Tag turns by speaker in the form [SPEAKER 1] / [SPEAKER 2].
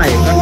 [SPEAKER 1] mic.